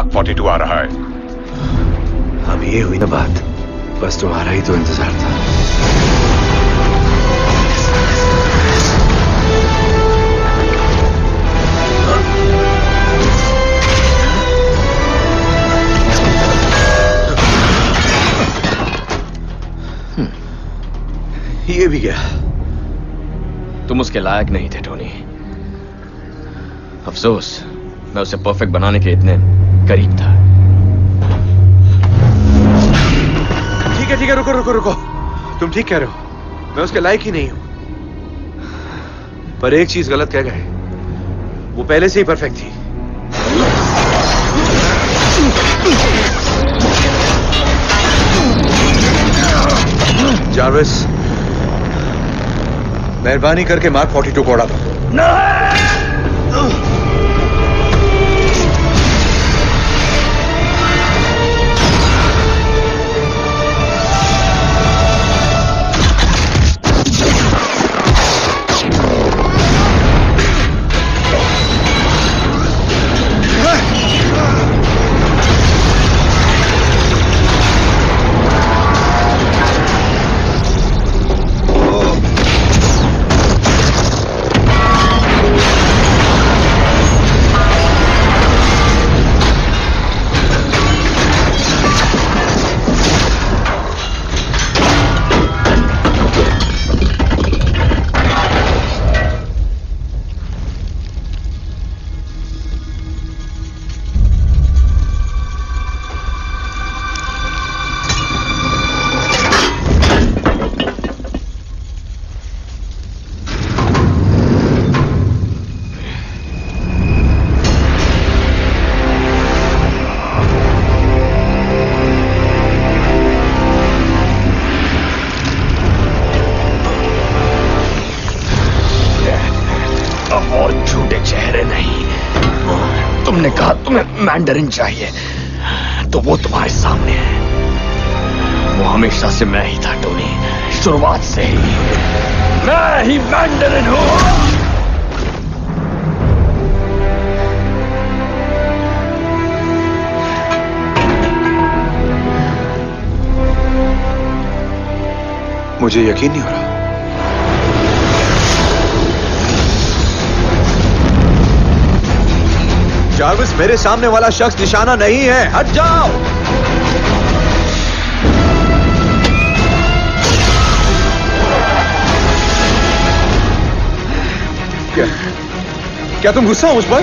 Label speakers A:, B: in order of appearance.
A: Mark 42 आ रहा है।
B: अब ये हुई ना बात बस तुम्हारा ही तो इंतज़ार था। ये भी गया
C: तुम उसके लायक नहीं थे टोनी। अफसोस मैं उसे परफेक्ट बनाने के इतने करीब था।
B: ठीक है ठीक है रुको रुको रुको। तुम ठीक कह रहे हो। मैं उसके लायक ही नहीं हूँ। पर एक चीज़ गलत कह गए। वो पहले से ही परफेक्ट थी। जार्विस मेहरबानी करके मार्क 42 को उड़ा दो।
C: और तुमने कहा तुम्हें मैंडरिन चाहिए तो वो तुम्हारे सामने है। वो हमेशा से मैं ही था, टोनी। शुरुआत से ही। मैं ही मैंडरिन हूँ।
B: मुझे यकीन नहीं हो रहा। जार्विस, मेरे सामने वाला शख्स निशाना नहीं है। हट जाओ। क्या क्या तुम गुस्सा हो उस पर?